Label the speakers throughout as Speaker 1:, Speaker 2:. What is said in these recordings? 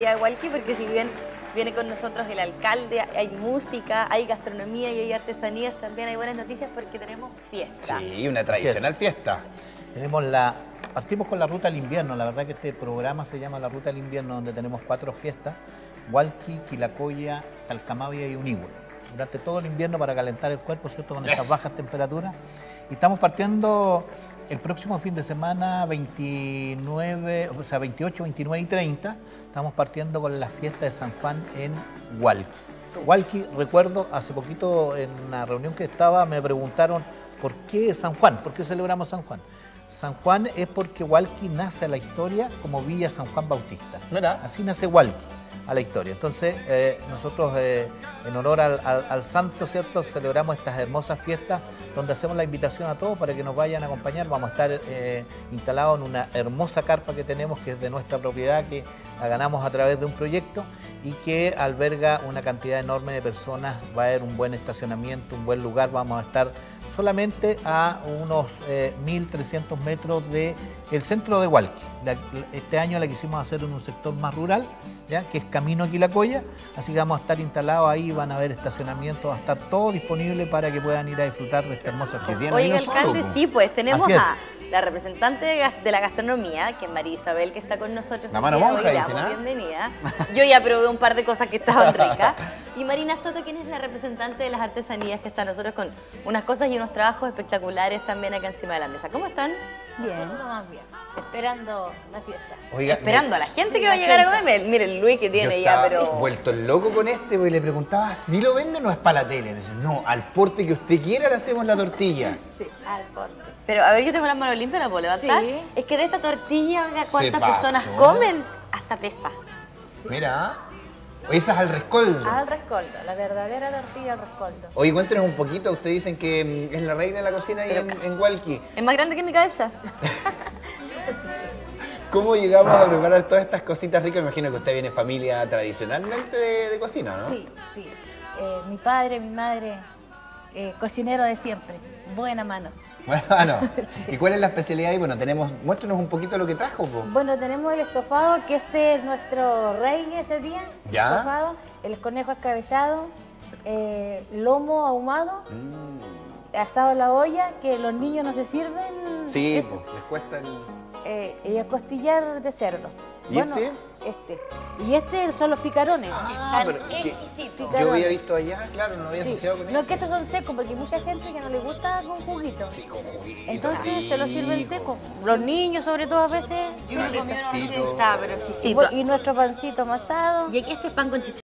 Speaker 1: de Hualqui porque si bien viene con nosotros el alcalde, hay música, hay gastronomía y hay artesanías, también hay buenas noticias porque tenemos fiesta.
Speaker 2: Sí, una tradicional fiesta.
Speaker 3: Tenemos la, partimos con la ruta al invierno, la verdad que este programa se llama la ruta al invierno, donde tenemos cuatro fiestas, Hualqui, Quilacoya, Talcamavia y Unigüe. Durante todo el invierno para calentar el cuerpo, ¿cierto? Con estas bajas temperaturas. Y estamos partiendo el próximo fin de semana, 29, o sea, 28, 29 y 30, estamos partiendo con la fiesta de San Juan en Hualqui. Hualqui, recuerdo, hace poquito en una reunión que estaba me preguntaron por qué San Juan, por qué celebramos San Juan. San Juan es porque Hualqui nace a la historia como Villa San Juan Bautista.
Speaker 2: Mira.
Speaker 3: Así nace Hualqui a la historia. Entonces, eh, nosotros eh, en honor al, al- al santo, ¿cierto? Celebramos estas hermosas fiestas donde hacemos la invitación a todos para que nos vayan a acompañar. Vamos a estar eh, instalados en una hermosa carpa que tenemos, que es de nuestra propiedad, que la ganamos a través de un proyecto y que alberga una cantidad enorme de personas. Va a haber un buen estacionamiento, un buen lugar. Vamos a estar solamente a unos eh, 1.300 metros del centro de Hualqui. Este año la quisimos hacer en un sector más rural, ¿ya? que es Camino a Quilacoya, así que vamos a estar instalados ahí, van a haber estacionamiento, va a estar todo disponible para que puedan ir a disfrutar de esta hermosa fiesta.
Speaker 2: solo,
Speaker 1: alcalde,
Speaker 2: po.
Speaker 1: sí, pues tenemos a la representante de la gastronomía, que es María Isabel, que está con nosotros.
Speaker 2: La mano monja,
Speaker 1: damos
Speaker 2: ¿ah?
Speaker 1: bienvenida. Yo ya probé un par de cosas que estaban ricas. Y Marina Soto, quien es la representante de las artesanías, que está nosotros con unas cosas y unos trabajos espectaculares también acá encima de la mesa. ¿Cómo están?
Speaker 4: Bien, más bien. Esperando la fiesta.
Speaker 2: Oiga,
Speaker 1: Esperando a la gente
Speaker 4: Sí,
Speaker 1: que va a llegar a comer. Mire el Luis que
Speaker 2: Yo
Speaker 1: tiene ya, pero...
Speaker 2: vuelto loco con este, porque le preguntaba si lo venden o es para la tele. Me dice, no, al porte que usted quiera le hacemos la tortilla.
Speaker 4: Sí, al corte.
Speaker 1: Pero a ver, yo tengo las manos limpias, ¿la puedo levantar?
Speaker 4: Sí.
Speaker 1: Es que de esta tortilla, oiga, ¿cuántas personas comen? Hasta pesa.
Speaker 2: Mira, oye, esa es al rescoldo.
Speaker 4: Al rescoldo, la verdadera tortilla al rescoldo.
Speaker 2: Oye, cuéntenos un poquito, ustedes dicen que mm, es la reina de la cocina ahí en, en.
Speaker 1: Es más grande que mi cabeza.
Speaker 2: ¿Cómo llegamos a preparar todas estas cositas ricas? Me imagino que usted viene familia tradicionalmente de, de cocina, ¿no?
Speaker 4: Sí, sí. Eh, mi padre, mi madre, eh, cocinero de siempre. Buena mano.
Speaker 2: Bueno, ¿y cuál es la especialidad ahí? Bueno, tenemos, muéstranos un poquito lo que trajo, po.
Speaker 4: Bueno, tenemos el estofado, que este es nuestro rey ese día.
Speaker 2: Ya.
Speaker 4: Estofado, el conejo escabellado, eh, lomo ahumado, asado a la olla, que los niños no se sirven.
Speaker 2: Sí,
Speaker 4: eso.
Speaker 2: po, les cuesta el...
Speaker 4: Eh, y el costillar de cerdo.
Speaker 2: ¿Y este?
Speaker 4: Este. Y este son los picarones.
Speaker 2: Ah,
Speaker 4: Están
Speaker 2: pero que-
Speaker 4: exquisitos.
Speaker 2: Yo había visto allá, claro, no había
Speaker 4: Sí.
Speaker 2: asociado con
Speaker 4: No,
Speaker 2: eso.
Speaker 4: que estos son secos, porque hay mucha gente que no le gusta con juguito.
Speaker 2: Sí, con juguito,
Speaker 4: Entonces se los sirven
Speaker 2: rico.
Speaker 4: secos. Los niños, sobre todo, a veces. sí,
Speaker 1: Yo me
Speaker 4: que-
Speaker 1: comí uno, no sé si
Speaker 2: Tito.
Speaker 1: está, pero
Speaker 4: y,
Speaker 1: exquisito.
Speaker 4: bu- y nuestro pancito amasado.
Speaker 1: Y aquí este es pan con chicharrón.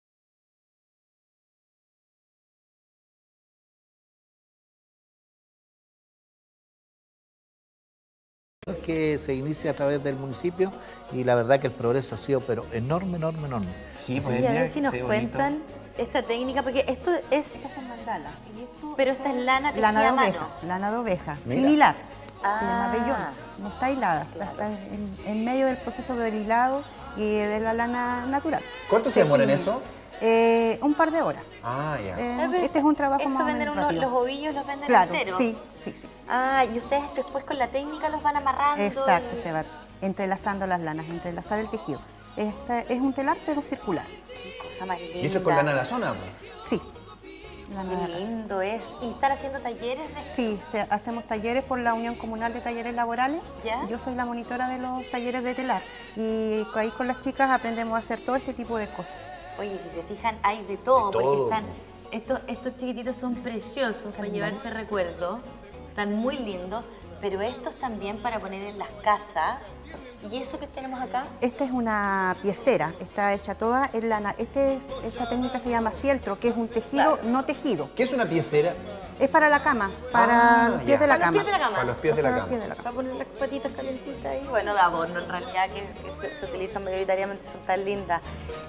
Speaker 3: Que se inicia a través del municipio y la verdad que el progreso ha sido pero enorme, enorme, enorme.
Speaker 2: Sí, pues
Speaker 1: Y a ver si nos
Speaker 2: qué bonito.
Speaker 1: cuentan esta técnica, porque esto es...
Speaker 5: Estas son mandalas. Y esto
Speaker 1: Pero esta es lana tejida
Speaker 5: lana de
Speaker 1: a mano.
Speaker 5: oveja, lana de oveja,
Speaker 2: Mira.
Speaker 5: sin hilar.
Speaker 1: Ah.
Speaker 5: Se llama vellón. No está hilada, está en, en medio del proceso del hilado y de la lana natural.
Speaker 2: ¿Cuánto se demora en eso?
Speaker 5: Eh, un par de horas.
Speaker 2: Ah, ya.
Speaker 5: Eh, este es un trabajo más
Speaker 1: venden unos, los ovillos, los venden
Speaker 5: Claro,
Speaker 1: enteros.
Speaker 5: sí, sí, sí.
Speaker 1: Ah, y ustedes después con la técnica los van amarrando.
Speaker 5: Exacto,
Speaker 1: y-
Speaker 5: se va entrelazando las lanas, entrelazar el tejido. Este es un telar pero circular.
Speaker 1: Qué cosa más linda.
Speaker 2: ¿Y eso es con lana de la zona? pues?
Speaker 5: Sí.
Speaker 1: Qué lindo es. ¿Y estar haciendo talleres de
Speaker 5: Sí, se- hacemos talleres por la Unión Comunal de Talleres Laborales.
Speaker 1: ¿Ya?
Speaker 5: Yo soy la monitora de los talleres de telar y ahí con las chicas aprendemos a hacer todo este tipo de cosas.
Speaker 1: Oye, si se fijan, hay de todo,
Speaker 2: De todo.
Speaker 1: porque están, estos, estos chiquititos son preciosos para llevarse recuerdos, están muy lindos, pero estos también para poner en las casas. ¿Y eso que tenemos acá?
Speaker 5: Esta es una piecera, está hecha toda en lana. Este, esta técnica se llama fieltro, que es un tejido
Speaker 1: Claro.
Speaker 5: no tejido.
Speaker 2: ¿Qué es una piecera?
Speaker 5: Es para la cama, para
Speaker 2: Ah,
Speaker 5: los pies
Speaker 2: ya.
Speaker 5: de la
Speaker 1: Para los
Speaker 5: cama.
Speaker 1: pies de la cama.
Speaker 2: Para los pies de la
Speaker 5: Para los
Speaker 2: cama.
Speaker 5: pies de la cama.
Speaker 1: Para poner las patitas calentitas ahí. Bueno, de adorno en realidad, que, que se, se utilizan mayoritariamente, son tan lindas.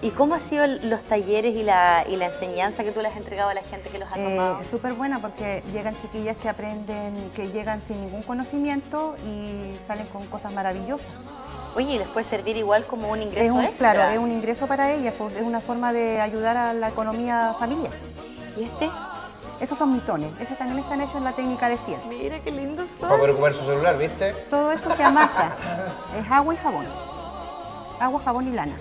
Speaker 1: ¿Y cómo han sido los talleres y la, y la enseñanza que tú le has entregado a la gente que los ha
Speaker 5: Eh,
Speaker 1: tomado?
Speaker 5: es súper buena porque llegan chiquillas que aprenden, que llegan sin ningún conocimiento y salen con cosas maravillosas.
Speaker 1: Oye, ¿y les puede servir igual como un ingreso
Speaker 5: Es un,
Speaker 1: extra?
Speaker 5: claro, es un ingreso para ellas, pues, es una forma de ayudar a la economía familiar.
Speaker 1: ¿Y este?
Speaker 5: Esos son mitones, esos también están hechos en la técnica de fiel.
Speaker 1: Mira qué lindos son.
Speaker 2: Para poder ocupar su celular, ¿viste?
Speaker 5: Todo eso se amasa, es agua y jabón. Agua, jabón y lana.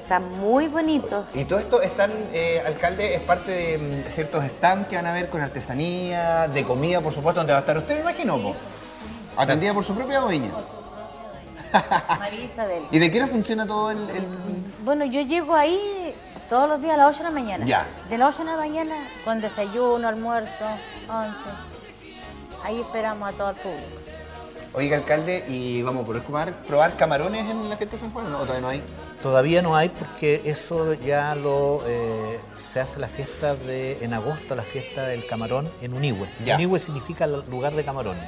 Speaker 1: Están muy bonitos.
Speaker 2: Y todo esto están, eh, alcalde, es parte de mm, ciertos stands que van a ver con artesanía, de comida, por supuesto, donde va a estar usted, me imagino, po. Atendida por su propia dueña.
Speaker 4: María Isabel.
Speaker 2: ¿Y de qué hora funciona todo el...? el-
Speaker 4: Bueno, yo llego ahí todos los días a las 8 de la mañana.
Speaker 2: Ya.
Speaker 4: De las 8 de la mañana, con desayuno, almuerzo, once. Ahí esperamos a todo el público.
Speaker 2: Oiga, alcalde, ¿y vamos a poder comer- probar camarones en la fiesta de San Juan o no? ¿O todavía no hay?
Speaker 3: Todavía no hay porque eso ya lo eh, se hace la fiesta de en agosto, la fiesta del camarón en Unihue.
Speaker 2: Ya.
Speaker 3: Unihue significa el lugar de camarones.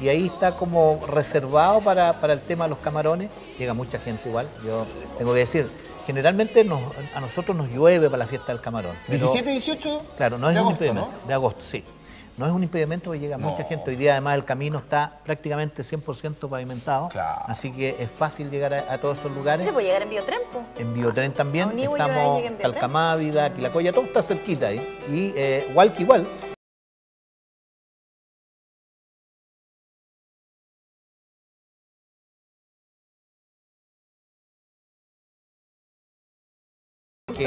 Speaker 3: Y ahí está como reservado para, para el tema de los camarones. Llega mucha gente igual. Yo tengo que decir, generalmente nos- a nosotros nos llueve para la fiesta del camarón. pero-
Speaker 2: 17 y 18
Speaker 3: Claro, no es un
Speaker 2: agosto,
Speaker 3: impedimento.
Speaker 2: ¿no?
Speaker 3: De agosto, sí. No es un impedimento porque llega mucha
Speaker 2: No.
Speaker 3: gente. Hoy día además el camino está prácticamente 100% pavimentado.
Speaker 2: Claro.
Speaker 3: Así que es fácil llegar a, a todos esos lugares.
Speaker 1: Se puede llegar en biotren?
Speaker 3: En Biotren también, estamos
Speaker 1: en Biotren.
Speaker 3: Talcamávida, Quilacoya, todo está cerquita ahí. Y eh, igual que igual.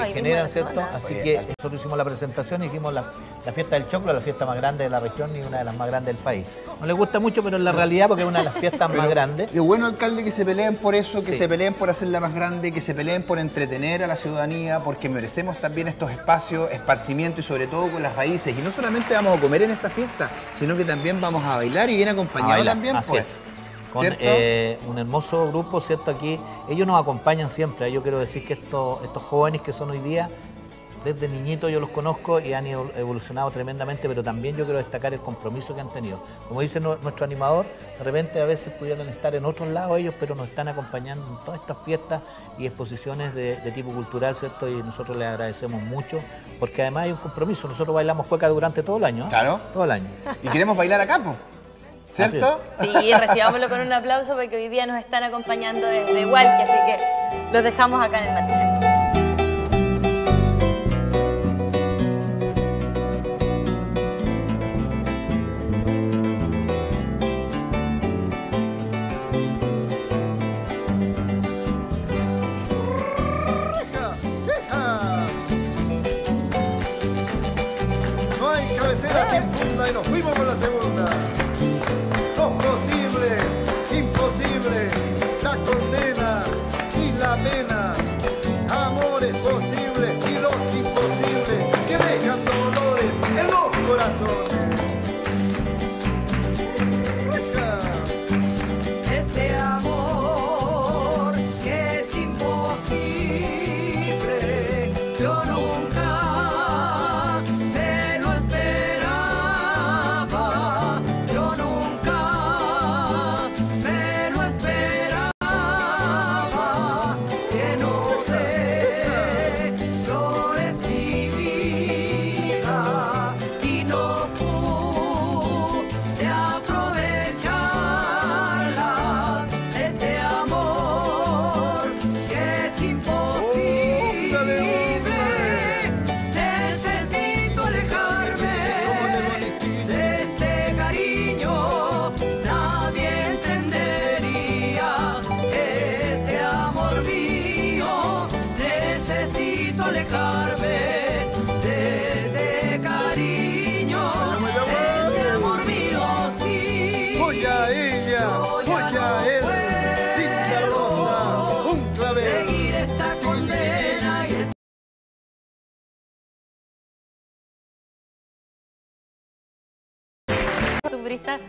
Speaker 3: Que
Speaker 1: en
Speaker 3: generan, ¿cierto?
Speaker 1: zona.
Speaker 3: Así
Speaker 2: Oye,
Speaker 3: que nosotros hicimos la presentación y hicimos la, la fiesta del choclo, la fiesta más grande de la región y una de las más grandes del país. No le gusta mucho, pero es la realidad porque es una de las fiestas más grandes.
Speaker 2: Qué bueno, alcalde, que se peleen por eso, que
Speaker 3: Sí.
Speaker 2: se peleen por hacerla más grande, que se peleen por entretener a la ciudadanía, porque merecemos también estos espacios, esparcimiento y sobre todo con las raíces. Y no solamente vamos a comer en esta fiesta, sino que también vamos a bailar y bien acompañados
Speaker 3: bailar,
Speaker 2: también,
Speaker 3: así
Speaker 2: pues.
Speaker 3: es. Con eh, un hermoso grupo, ¿cierto? Aquí ellos nos acompañan siempre. Yo quiero decir que estos, estos jóvenes que son hoy día, desde niñitos yo los conozco y han evolucionado tremendamente, pero también yo quiero destacar el compromiso que han tenido. Como dice nu- nuestro animador, de repente a veces pudieran estar en otros lados ellos, pero nos están acompañando en todas estas fiestas y exposiciones de, de tipo cultural, ¿cierto? Y nosotros les agradecemos mucho, porque además hay un compromiso. Nosotros bailamos cueca durante todo el año. ¿eh?
Speaker 2: Claro.
Speaker 3: Todo el año.
Speaker 2: Y queremos bailar acá, pues. ¿Cierto?
Speaker 1: Sí, recibámoslo con un aplauso porque hoy día nos están acompañando desde igual, que así que los dejamos acá en el matinal.
Speaker 6: No hay cabecera sin funda y nos fuimos por la segunda. Imposible,
Speaker 7: necesito alejarme de este cariño, nadie entendería este amor mío, necesito alejarme de este cariño, este amor mío, sí.
Speaker 6: Voy a ella, voy a él, linda rosa, un clavel.
Speaker 7: Seguir esta condena
Speaker 1: turistas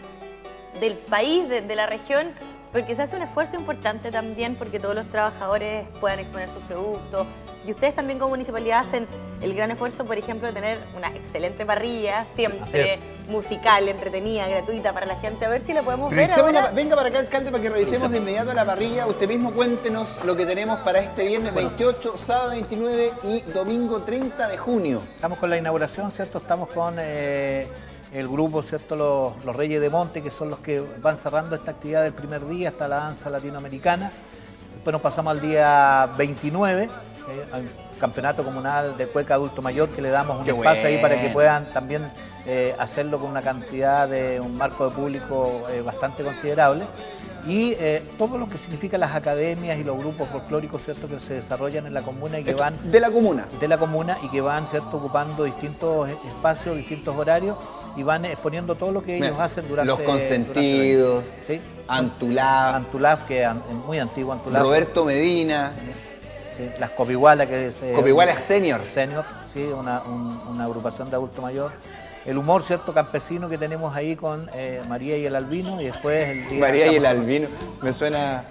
Speaker 1: del país, de, de la región, porque se hace un esfuerzo importante también porque todos los trabajadores puedan exponer sus productos. Y ustedes también como municipalidad hacen el gran esfuerzo, por ejemplo, de tener una excelente parrilla, siempre musical, entretenida, gratuita para la gente. A ver si la podemos ver
Speaker 2: Revisemos
Speaker 1: ahora.
Speaker 2: la- venga para acá, alcalde, para que revisemos de inmediato la parrilla. Usted mismo cuéntenos lo que tenemos para este viernes 28, sábado 29 y domingo 30 de junio.
Speaker 3: Estamos con la inauguración, ¿cierto? Estamos con eh, el grupo, ¿cierto? Los, los Reyes de Monte, que son los que van cerrando esta actividad del primer día hasta la danza latinoamericana. Después nos pasamos al día 29, eh, un campeonato comunal de cueca adulto mayor que le damos un
Speaker 2: Qué
Speaker 3: espacio ahí para que puedan también eh, hacerlo con una cantidad de un marco de público eh, bastante considerable. Y todo lo que significa las academias y los grupos folclóricos, ¿cierto?, que se desarrollan en la comuna y que
Speaker 2: Esto-
Speaker 3: van
Speaker 2: de la comuna.
Speaker 3: de la comuna y que van ¿cierto? ocupando distintos espacios, distintos horarios y van exponiendo todo lo que ellos
Speaker 2: Mira,
Speaker 3: hacen durante
Speaker 2: Los
Speaker 3: durante el año.
Speaker 2: consentidos,
Speaker 3: Sí.
Speaker 2: Antulab,
Speaker 3: Antulaf, que es muy antiguo, Antulaf.
Speaker 2: Roberto Medina,
Speaker 3: Sí, las Copigualas, que es... eh,
Speaker 2: Copigualas Senior.
Speaker 3: Senior, sí, una, un- una agrupación de adulto mayor. El humor, ¿cierto?, campesino que tenemos ahí con eh, María y el Albino y después el día...
Speaker 2: María y el Albino. Me suena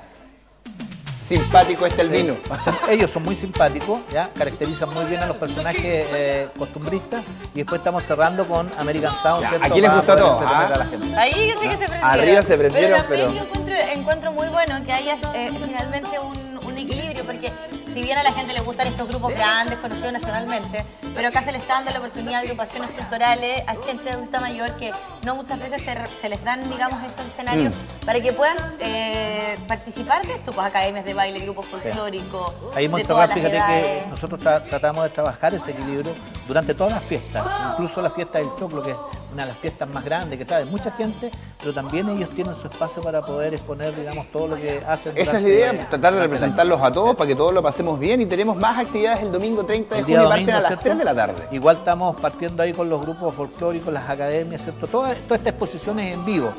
Speaker 2: simpático este albino.
Speaker 3: Son- ellos son muy simpáticos, ¿ya? caracterizan muy bien a los personajes eh, costumbristas y después estamos cerrando con American Sound.
Speaker 2: Ya, aquí les gustó
Speaker 3: entretener
Speaker 2: ¿ah?
Speaker 3: a la gente.
Speaker 1: Ahí yo sé que se prendieron.
Speaker 2: Arriba se prendieron,
Speaker 1: pero... también
Speaker 2: pero-
Speaker 1: yo encuentro, encuentro muy bueno que haya eh, finalmente un, un equilibrio, porque si bien a la gente le gustan estos grupos grandes, conocidos nacionalmente, pero acá se le está dando la oportunidad a agrupaciones culturales, a gente adulta mayor que no muchas veces se, se les dan, digamos, estos escenarios
Speaker 2: Mm.
Speaker 1: para que puedan eh, participar de esto, pues academias de baile, grupos folclóricos,
Speaker 3: Ahí
Speaker 1: de
Speaker 3: Montserrat, fíjate
Speaker 1: edades.
Speaker 3: que nosotros tra- tratamos de trabajar ese equilibrio durante todas las fiestas, incluso la fiesta del Choclo, que es una de las fiestas más grandes que trae mucha gente, pero también ellos tienen su espacio para poder exponer, digamos, todo lo que hacen.
Speaker 2: Esa es la idea, tratar de representarlos a todos para que todos lo pasemos bien y tenemos más actividades el domingo 30 de
Speaker 3: El
Speaker 2: junio,
Speaker 3: domingo,
Speaker 2: a las
Speaker 3: ¿cierto?
Speaker 2: 3 de la tarde.
Speaker 3: Igual estamos partiendo ahí con los grupos folclóricos, las academias, ¿cierto? Toda, toda esta exposición es en vivo.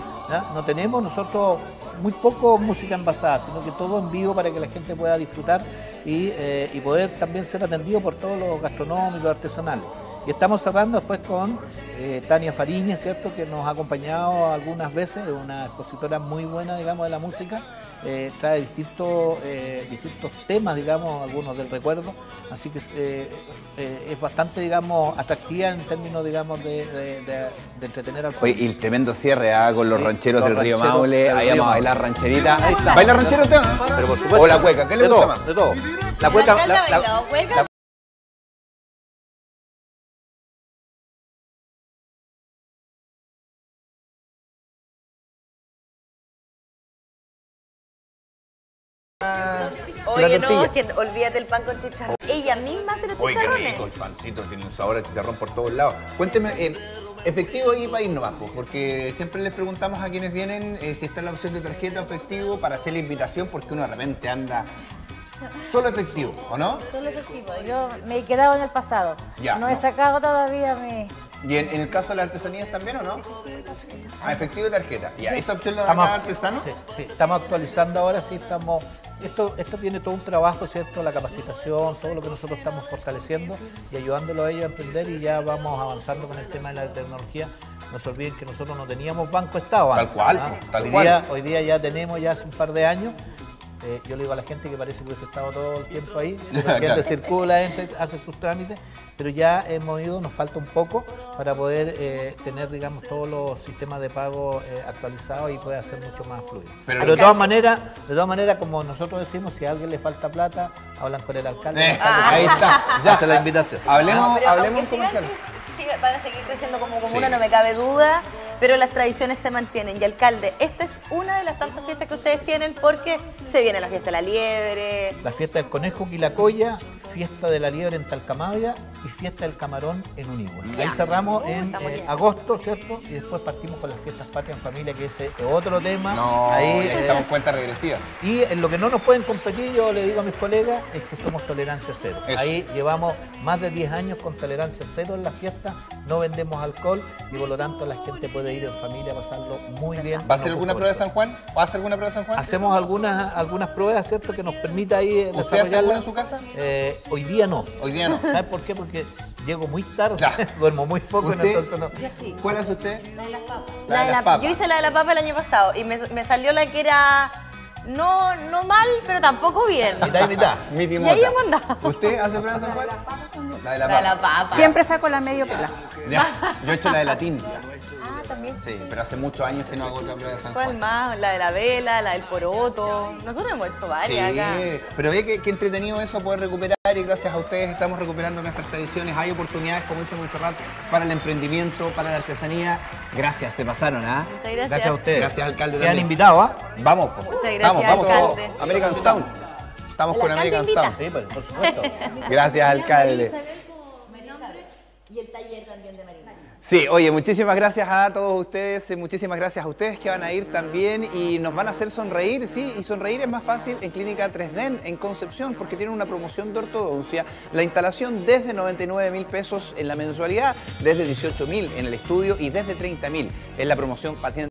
Speaker 3: No tenemos nosotros muy poco música envasada, sino que todo en vivo para que la gente pueda disfrutar y, eh, y poder también ser atendido por todos los gastronómicos, artesanales. Y estamos cerrando después con eh, Tania Fariñez, ¿cierto? Que nos ha acompañado algunas veces, es una expositora muy buena, digamos, de la música. eh, trae distintos, eh, distintos temas, digamos, algunos del recuerdo. Así que eh, eh, es bastante, digamos, atractiva en términos, digamos, de, de- de- de entretener al
Speaker 2: Oye, y el tremendo cierre ah, con los
Speaker 3: Sí,
Speaker 2: rancheros
Speaker 3: los
Speaker 2: del río Maule, ahí vamos a bailar rancherita.
Speaker 3: Ahí está.
Speaker 2: ¿Baila ranchero usted?
Speaker 3: Pero por supuesto.
Speaker 2: O la cueca, ¿qué le gusta más?
Speaker 3: De todo. La
Speaker 1: ¿El
Speaker 3: cueca,
Speaker 1: alcalde
Speaker 3: la-
Speaker 1: ha
Speaker 3: la-
Speaker 1: bailado cueca?
Speaker 3: la-
Speaker 2: la
Speaker 1: no,
Speaker 2: tortilla.
Speaker 1: es que olvídate el pan con chicharrón. Ella misma hace los
Speaker 2: qué
Speaker 1: chicharrones.
Speaker 2: rico el pancito, tiene un sabor a chicharrón por todos lados. Cuénteme, eh, efectivo y para irnos bajo, porque siempre les preguntamos a quienes vienen eh, si está la opción de tarjeta o efectivo para hacer la invitación, porque uno de repente anda solo efectivo, ¿o no?
Speaker 4: Solo efectivo. Yo me he quedado en el pasado.
Speaker 2: Ya,
Speaker 4: no, he sacado todavía mi...
Speaker 2: ¿Y en, en el caso de las artesanías también o no? A efectivo y tarjeta. ¿Ya esa opción la da
Speaker 3: Estamos,
Speaker 2: cada artesano?
Speaker 3: sí, sí, estamos actualizando ahora, sí, estamos. Esto, esto viene todo un trabajo, ¿cierto? La capacitación, todo lo que nosotros estamos fortaleciendo y ayudándolo a ellos a emprender y ya vamos avanzando con el tema de la tecnología. No se olviden que nosotros no teníamos banco estado.
Speaker 2: Tal
Speaker 3: antes,
Speaker 2: cual,
Speaker 3: ¿ah?
Speaker 2: tal
Speaker 3: hoy
Speaker 2: cual.
Speaker 3: Día, hoy día ya tenemos, ya hace un par de años. Eh, yo le digo a la gente que parece que hubiese estado todo el tiempo ahí, la gente
Speaker 2: Claro.
Speaker 3: circula, entra, hace sus trámites, pero ya hemos ido, nos falta un poco para poder eh, tener, digamos, todos los sistemas de pago eh, actualizados y poder hacer mucho más fluido.
Speaker 2: Pero
Speaker 3: de todas maneras, de todas maneras, como nosotros decimos, si a alguien le falta plata, hablan con el alcalde.
Speaker 2: Eh,
Speaker 3: el alcalde
Speaker 2: ahí está.
Speaker 3: ya hace la invitación.
Speaker 2: Hablemos,
Speaker 1: No,
Speaker 2: hablemos comercial.
Speaker 1: sigan- van a seguir creciendo como comuna,
Speaker 2: Sí.
Speaker 1: no me cabe duda, pero las tradiciones se mantienen. Y alcalde, esta es una de las tantas fiestas que ustedes tienen porque se viene la fiesta de la liebre.
Speaker 3: La fiesta del conejo Quilacoya, fiesta de la liebre en Talcamavia y fiesta del camarón en Unigua. Ahí cerramos
Speaker 1: Uh,
Speaker 3: en eh, agosto, ¿cierto? Y después partimos con las fiestas patrias en familia, que ese es otro tema.
Speaker 2: No,
Speaker 3: ahí, eh,
Speaker 2: estamos cuenta regresiva.
Speaker 3: Y en lo que no nos pueden competir, yo le digo a mis colegas, es que somos tolerancia cero.
Speaker 2: Eso.
Speaker 3: Ahí llevamos más de 10 años con tolerancia cero en las fiestas, no vendemos alcohol y por lo tanto la gente puede ir en familia a pasarlo muy bien.
Speaker 2: ¿Va a hacer
Speaker 3: No
Speaker 2: alguna prueba de. San Juan? ¿Va a hacer alguna prueba de San Juan?
Speaker 3: Hacemos algunas, algunas pruebas, ¿cierto? Que nos permita ahí
Speaker 2: ¿Usted hace
Speaker 3: desarrollarla.
Speaker 2: alguna en su casa?
Speaker 3: Eh, hoy día no.
Speaker 2: Hoy día no.
Speaker 3: ¿Sabes por qué? Porque llego muy tarde,
Speaker 2: Ya.
Speaker 3: duermo muy poco,
Speaker 2: ¿Usted?
Speaker 3: entonces no.
Speaker 2: ¿Cuál hace usted?
Speaker 1: La de las papas.
Speaker 2: La de las papas.
Speaker 1: Yo hice la de la papa el año pasado y me, me salió la que era no, no mal, pero tampoco bien.
Speaker 3: Mitad y mitad.
Speaker 2: Mi
Speaker 1: Y ahí hemos andado.
Speaker 2: ¿Usted hace prueba de San Juan? La de la
Speaker 1: La de la
Speaker 2: papa.
Speaker 5: Siempre saco la medio pela.
Speaker 2: Ya, Yo he hecho la de la tinta.
Speaker 1: Ah, también.
Speaker 2: Sí, pero hace muchos años que no hago otra prueba de San
Speaker 1: ¿Cuál
Speaker 2: Juan.
Speaker 1: más? La de la vela, la del poroto. Nosotros hemos hecho
Speaker 2: Sí,
Speaker 1: varias acá.
Speaker 2: pero ve que, que entretenido eso poder recuperar y gracias a ustedes estamos recuperando nuestras tradiciones. Hay oportunidades, como dice Montserrat, para el emprendimiento, para la artesanía. Gracias, se pasaron, ¿ah?
Speaker 1: Muchas gracias.
Speaker 3: Gracias a ustedes.
Speaker 2: Gracias, alcalde.
Speaker 3: Quedan invitados, ¿ah?
Speaker 2: Vamos, pues.
Speaker 1: Muchas gracias,
Speaker 2: vamos, vamos.
Speaker 1: alcalde.
Speaker 2: American Town. Estamos con American
Speaker 1: invita.
Speaker 2: Sound.
Speaker 3: Sí, por, por supuesto.
Speaker 2: Gracias, alcalde.
Speaker 1: Y el taller también de Marina.
Speaker 2: Sí, oye, muchísimas gracias a todos ustedes, eh, muchísimas gracias a ustedes que van a ir también y nos van a hacer sonreír, sí, y sonreír es más fácil en Clínica 3D en Concepción porque tienen una promoción de ortodoncia, la instalación desde 99 mil pesos en la mensualidad, desde 18 mil en el estudio y desde 30 mil en la promoción paciente.